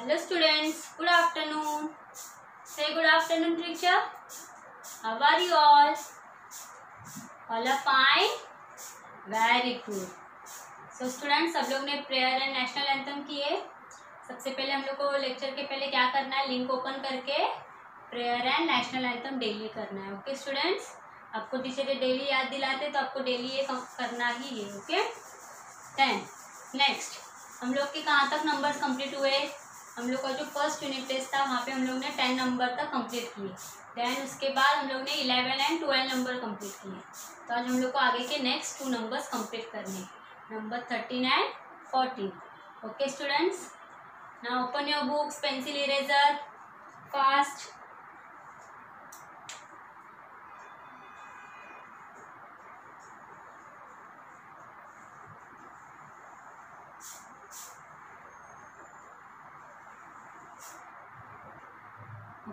Hello students, good afternoon. Say good afternoon teacher. How are you all? All are fine? Very good. So students सब लोग ने prayer and national anthem किए सबसे पहले हम लोग को लेक्चर के पहले क्या करना है लिंक ओपन करके prayer and national anthem daily करना है ओके स्टूडेंट्स आपको टीचर ये डेली याद दिलाते तो आपको डेली ये करना ही है ओके देन नेक्स्ट हम लोग के कहाँ तक नंबर्स कंप्लीट हुए हम लोग का जो फ़र्स्ट यूनिट टेस्ट था, वहाँ पे हम लोग ने टेन नंबर तक कंप्लीट किए। देन उसके बाद हम लोग ने eleven and twelve number complete किए। तो आज हम लोग को आगे के नेक्स्ट टू नंबर्स कंप्लीट करने number thirteen and fourteen okay students ना open your books pencil eraser fast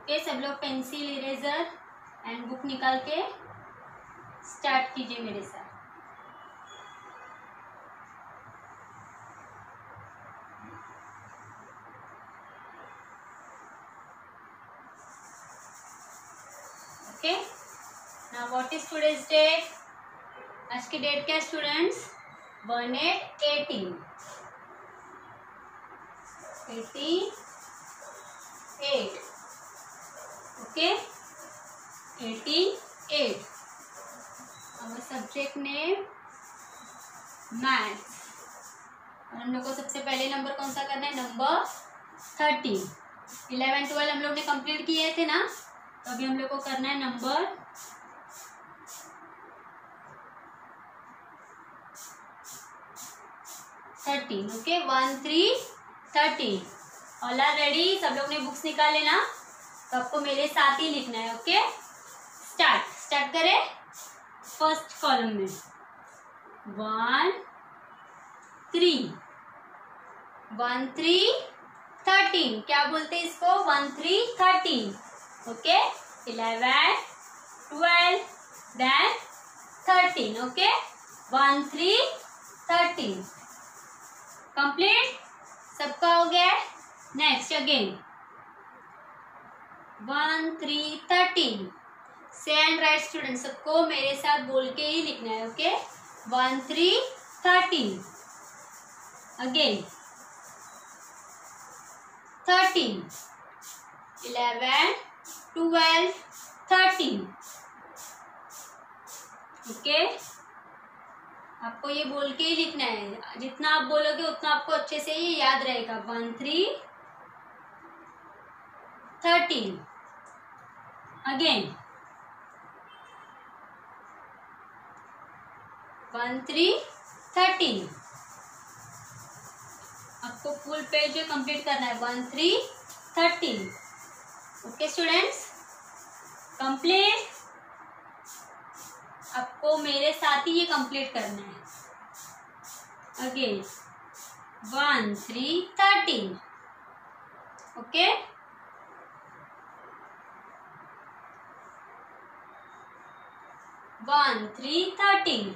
okay सब लोग पेंसिल, इरेजर एंड बुक निकाल के स्टार्ट कीजिए मेरे साथ। Okay what is today's date आज की डेट क्या students one eight eighteen eighty eight okay eighty eight और सब्जेक्ट नेम मैथ्स और हम लोग को सबसे पहले नंबर कौन सा करना है? नंबर थर्टीन इलेवन ट्वेल्व हम लोग ने कंप्लीट किए थे ना? तो अभी हम लोग को करना है number thirteen okay one three thirteen all are ready सब लोग ने बुक्स निकाले ना तो आपको मेरे साथ ही लिखना है ओके स्टार्ट स्टार्ट करें फ़र्स्ट कॉलम में. One three one three thirteen क्या बोलते हैं इसको? One three thirteen okay eleven twelve then thirteen okay one three thirteen complete सबका हो गया? Next again one three thirteen से एंड राइट स्टूडेंट सबको मेरे साथ बोल के ही लिखना है okay one three thirteen again thirteen eleven twelve thirteen okay आपको ये बोल के ही लिखना है। जितना आप बोलोगे, उतना आपको अच्छे से ही याद रहेगा। One three thirteen again one three thirteen आपको फुल पेज कंप्लीट करना है। One three thirteen okay students complete आपको मेरे साथ ही ये कंप्लीट करना है। Again one three thirteen okay one three thirteen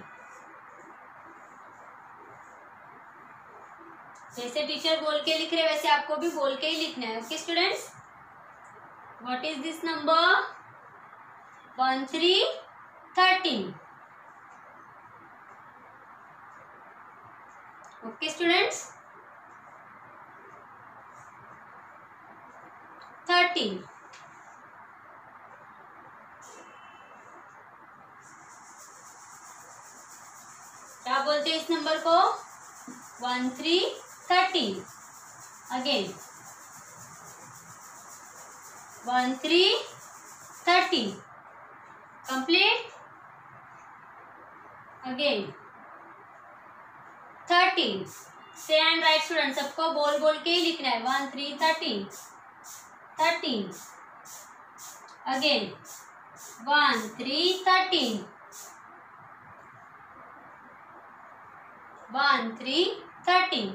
जैसे टीचर बोल के लिख रहे, वैसे आपको भी बोल के ही लिखना है। Okay students what is this number one three thirteen okay students thirteen क्या बोलते हैं नंबर को one three thirteen again one three thirteen complete again thirteen से एंड राइट स्टूडेंट सबको बोल बोल के ही लिखना है. One three thirteen thirteen again one three thirteen one three thirteen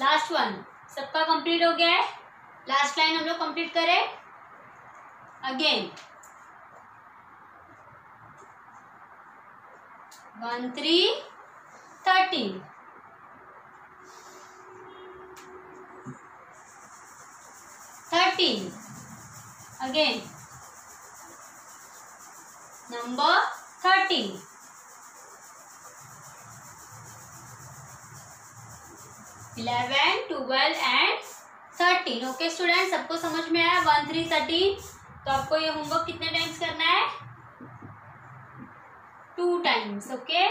last one सबका कंप्लीट हो गया है? लास्ट लाइन हम लोग कंप्लीट करें? Again one three thirteen thirteen again number thirteen eleven, twelve and thirteen okay student सबको समझ में आया? वन थ्री थर्टीन तो आपको ये होमवर्क कितने टाइम्स करना है? टू टाइम्स ओके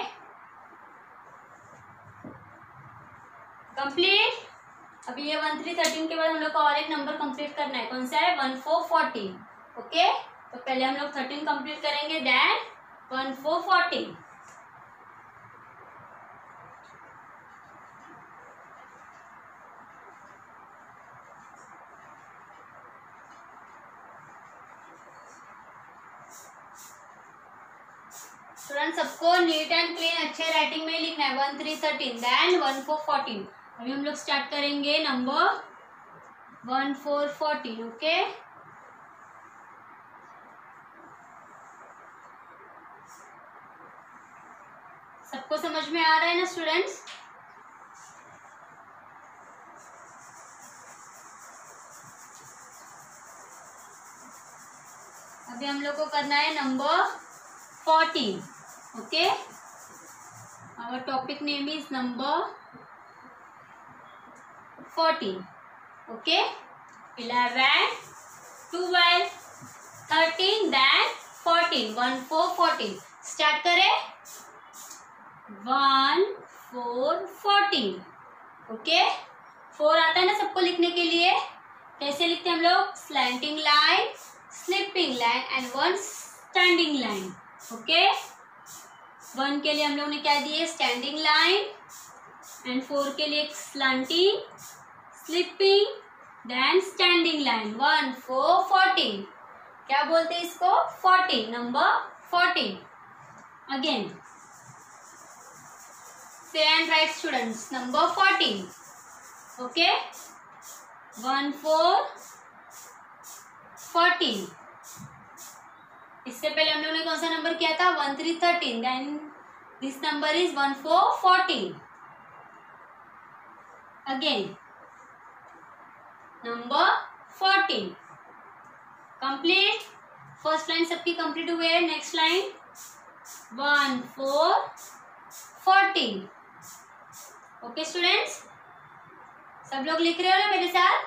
कंप्लीट अभी ये वन थ्री थर्टीन के बाद हम लोग को और एक नंबर कंप्लीट करना है। कौन सा है? वन फोर फोर्टीन ओके तो पहले हम लोग थर्टीन कंप्लीट करेंगे then one four fourteen student सबको नीट एंड क्लीन अच्छे राइटिंग में लिखना है. One three thirteen then one four fourteen अभी हम लोग स्टार्ट करेंगे number one four fourteen okay सबको समझ में आ रहा है ना स्टूडेंट्स अभी हम लोग को करना है number fourteen okay our topic name is number 14 okay 11 12 13 then 14 1 4 14 start करें. 1 4 14 ओके? फोर आता है ना सबको लिखने के लिए? कैसे लिखते हैं हम लोग? Slanting line sleeping line and one standing line okay? One के लिए हम लोग ने क्या दिए? स्टैंडिंग लाइन एंड फोर के लिए slanting sleeping then standing line one four fourteen क्या बोलते हैं इसको? फोर्टीन नंबर फोर्टीन अगेन से and write students number fourteen okay one four fourteen इससे पहले हम लोगों ने कौन सा नंबर किया था? One three thirteen then this number is one four fourteen again number fourteen complete first line सबकी कंप्लीट हुए है. Next line one four fourteen okay students सब लोग लिख रहे हो ना मेरे साथ?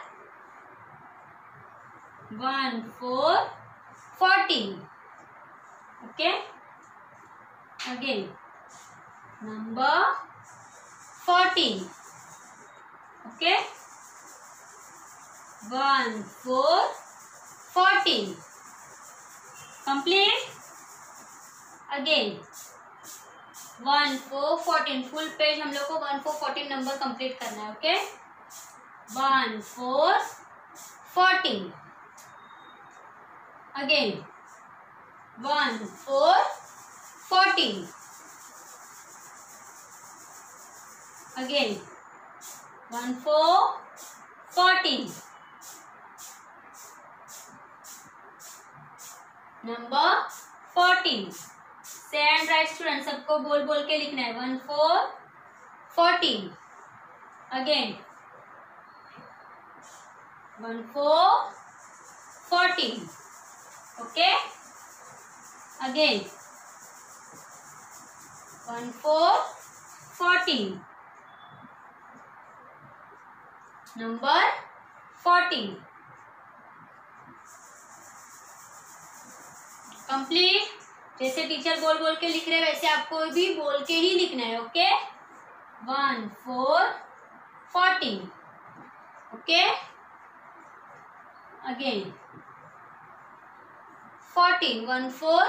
One four fourteen okay? Again. Number 14 okay? 1 4 14 complete? Again. One four fourteen full page हम लोग को one four fourteen number complete करना है okay one four fourteen again one four fourteen again one four fourteen number fourteen से and write student सबको बोल बोल के लिखना है. One four fourteen again one four fourteen okay again. 1 4 14 number 14 complete जैसे टीचर बोल बोल के लिख रहे हैं, वैसे आपको भी बोल के ही लिखना है okay one four fourteen okay again fourteen one four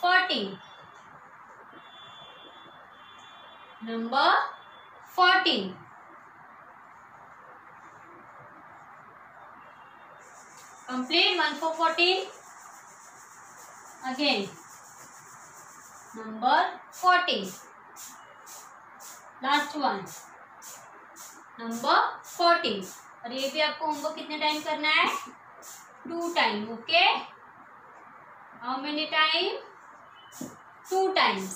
fourteen number fourteen complete one four fourteen again number fourteen last one number fourteen और ये भी आपको होमवर्क कितने टाइम करना है? Two time okay how many time? Two times.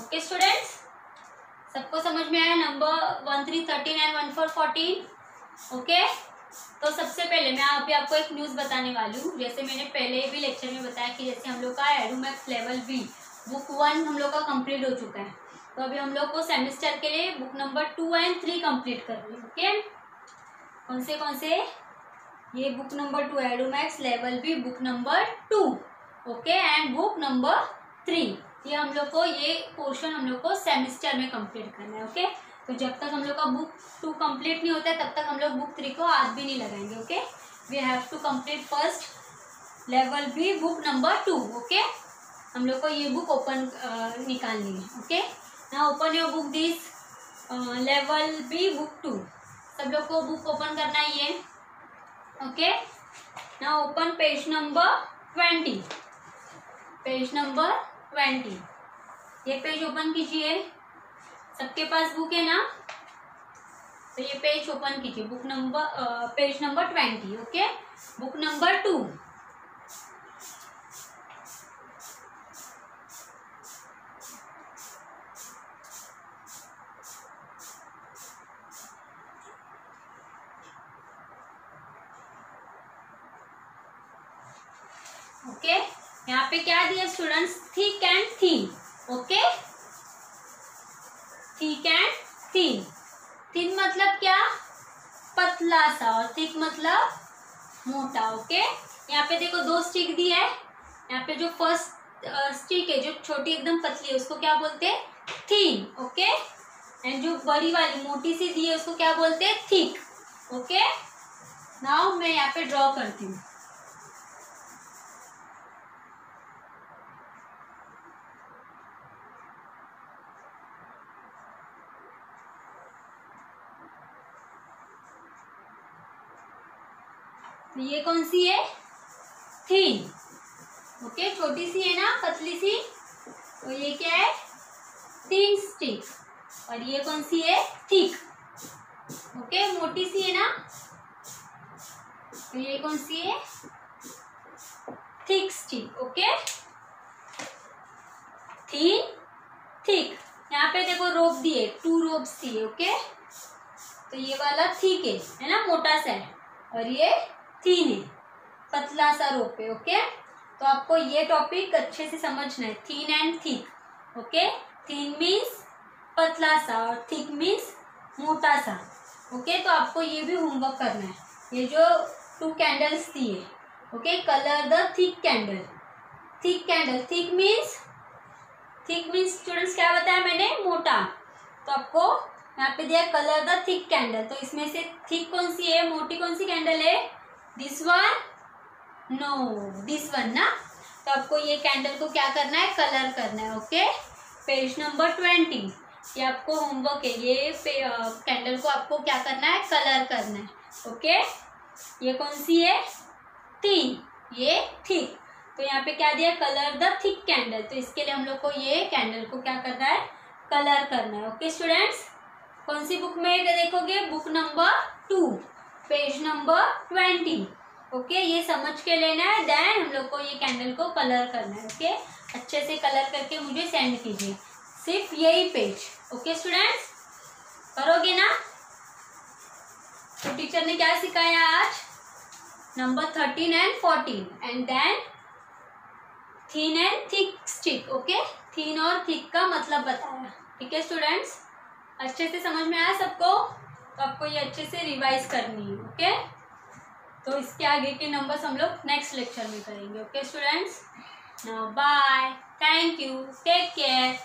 Okay, students? सबको समझ में आया? Number one three thirteen and one four fourteen okay तो सबसे पहले मैं अभी आपको एक न्यूज़ बताने वाली हूँ। जैसे मैंने पहले भी लेक्चर में बताया कि जैसे हम लोग का Edomax level B book one हम लोग का कंप्लीट हो चुका है। तो अभी हम लोग को सेमिस्टर के लिए book number two and three complete करनी है ओके कौन से कौन से? ये book number two Edomax level B book number two okay and book number three ये हम लोग को, ये पोर्शन हम लोग को सेमिस्टर में कंप्लीट करना है, ओके? तो जब तक हम लोग का बुक टू कंप्लीट नहीं होता है, तब तक हम लोग बुक थ्री को आज भी नहीं लगाएँगे, okay? We have to complete first level B book number two okay? हम लोग को ये बुक ओपन निकालनी है, ओके? ना open your book this level B book two सब लोग को बुक ओपन करना ही है, ओके? ना open page number twenty page number twenty. ये पेज ओपन कीजिए। सबके पास बुक है ना? तो ये पेज ओपन कीजिए। Book number page number twenty, okay? Book number two okay यहाँ पे क्या दिया students thick and thin okay thick and thin thin मतलब क्या? पतला सा और थिक मतलब मोटा ओके यहाँ पे देखो दो स्टिक दी है। यहाँ पे जो फ़र्स्ट स्टिक है, जो छोटी एकदम पतली है, उसको क्या बोलते हैं? थीन ओके एंड जो बड़ी वाली, मोटी सी दी है, उसको क्या बोलते हैं? थिक ओके नाउ मैं यहाँ पे ड्रॉ करती हूँ। ये कौन सी है? थीन। ओके छोटी सी है ना, पतली सी? तो ये क्या है? तीन स्टिक और ये कौन सी है? थिक ओके मोटी सी है ना? तो ये कौन सी है? Thick stick okay thin thick यहाँ पे देखो रोप दिए टू रोप्स दिए ओके तो ये वाला थिक है है ना, मोटा सा है। और ये थीन है। पतला सा रोप ओके तो आपको ये टॉपिक अच्छे से समझना है। Thin and thick okay thin means पतला सा और थिक मीन्स मोटा सा ओके तो आपको ये भी होमवर्क करना है। ये जो टू कैंडल्स थी है okay colour the thick candle thick candle thick means thick means students क्या बताया मैंने? मोटा। तो आपको यहाँ पे दिया कलर द थिक कैंडल तो इसमें से थिक कौन सी है? मोटी कौन सी कैंडल है? This one no this one ना? तो आपको ये कैंडल को क्या करना है? कलर करना है ओके पेज नंबर ट्वेंटी ये आपको होमवर्क है। ये कैंडल को आपको क्या करना है? कलर करना है ओके ये कौन सी है? थी ये थिक तो यहाँ पे क्या दिया? कलर द थिक कैंडल तो इसके लिए हम लोग को ये कैंडल को क्या करना है? कलर करना है ओके स्टूडेंट्स कौन सी बुक में देखोगे? Book number two page number twenty. Okay, ये समझ के लेना है, देन हम लोग को ये कैंडल को कलर करना है, ओके? अच्छे से कलर करके मुझे सेंड कीजिए। सिर्फ़ यही पेज, ओके स्टूडेंट्स करोगे ना? तो टीचर ने क्या सिखाया आज? Number thirteen and fourteen and then thin and thick stick okay? Thin और थिक का मतलब बताया। ठीक है स्टूडेंट्स अच्छे से समझ में आया सबको? तो आपको ये अच्छे से रिवाइज करनी है। ओके? तो इसके आगे के नंबर्स हम लोग नेक्स्ट लेक्चर में करेंगे, okay students bye thank you take care